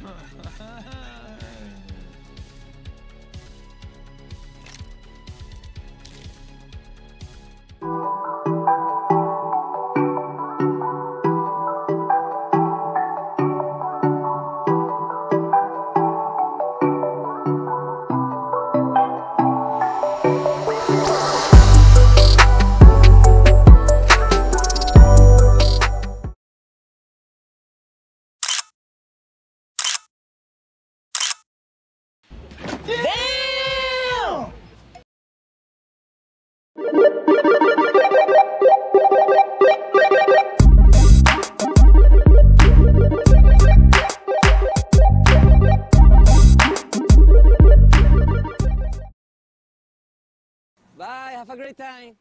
Ha ha ha! Have a great time.